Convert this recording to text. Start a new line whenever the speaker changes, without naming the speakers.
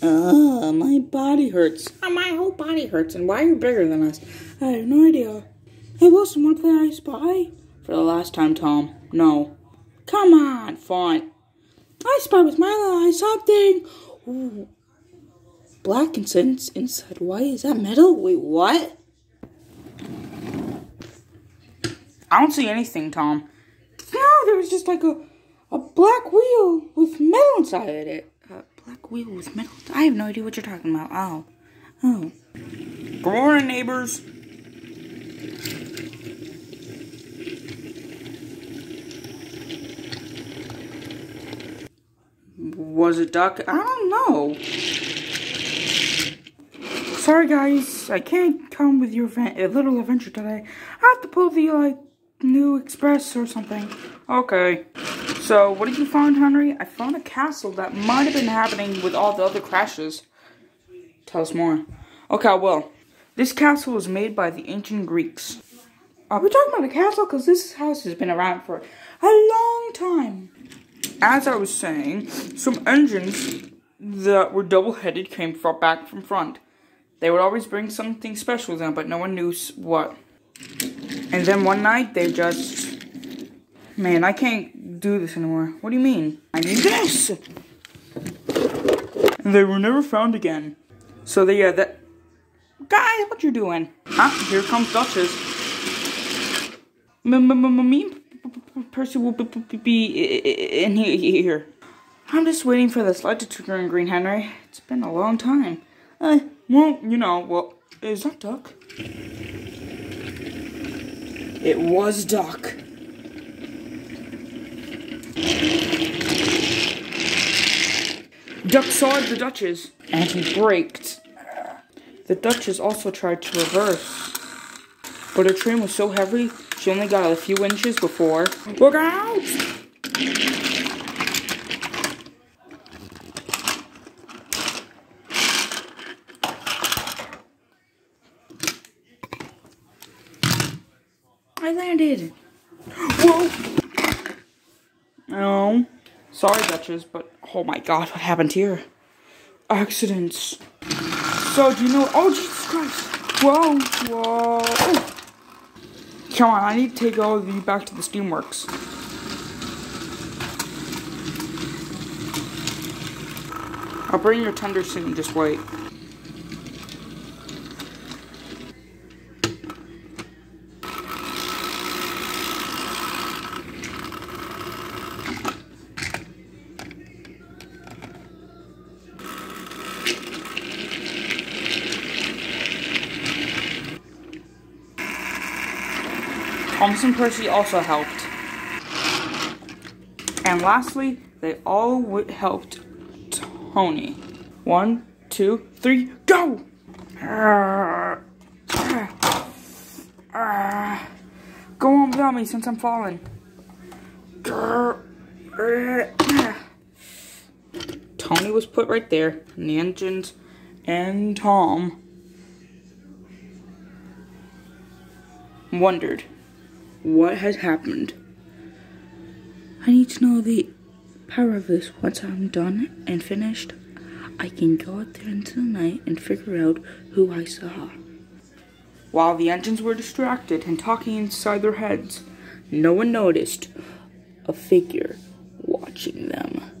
Uh, my body hurts. Uh, my whole body hurts. And why are you bigger than us? I have no idea. Hey, Wilson, want to play I Spy? For the last time, Tom. No. Come on, fine. I Spy with my eye something. Ooh. Black and sense inside. Why is that metal? Wait, what? I don't see anything, Tom. No, there was just like a a black wheel with metal inside it. Black wheel with metal. I have no idea what you're talking about. Oh, oh. Good morning, neighbors. Was it duck? I don't know. Sorry, guys. I can't come with your little adventure today. I have to pull the like new express or something. Okay. So, what did you find, Henry? I found a castle that might have been happening with all the other crashes. Tell us more. Okay, well, this castle was made by the ancient Greeks. Are we talking about a castle? Because this house has been around for a long time. As I was saying, some engines that were double-headed came back from front. They would always bring something special with them, but no one knew what. And then one night, they just... Man, I can't do this anymore. What do you mean? I need this! And they were never found again. So they, yeah, that... Guys, what you doing? Huh? Here comes Duchess. Me, Percy will be in here. I'm just waiting for this light to turn green, Henry. It's been a long time. Uh, well, you know, well, is that Duck? It was Duck. Duck saw the Duchess, and he braked. The Duchess also tried to reverse, but her train was so heavy, she only got a few inches before. Look out! I landed. Whoa! No. Sorry, Duchess, but oh my god, what happened here? Accidents. So, do you know? Oh, Jesus Christ! Whoa, whoa! Come on, I need to take all of you back to the Steamworks. I'll bring your tender soon, just wait. Thompson Percy also helped. And lastly, they all helped Tony. One, two, three, go! Go on without me since I'm falling. Tony was put right there, and the engines, and Tom wondered what has happened. I need to know the power of this. Once I'm done and finished, I can go out there into the night and figure out who I saw. While the engines were distracted and talking inside their heads, no one noticed a figure watching them.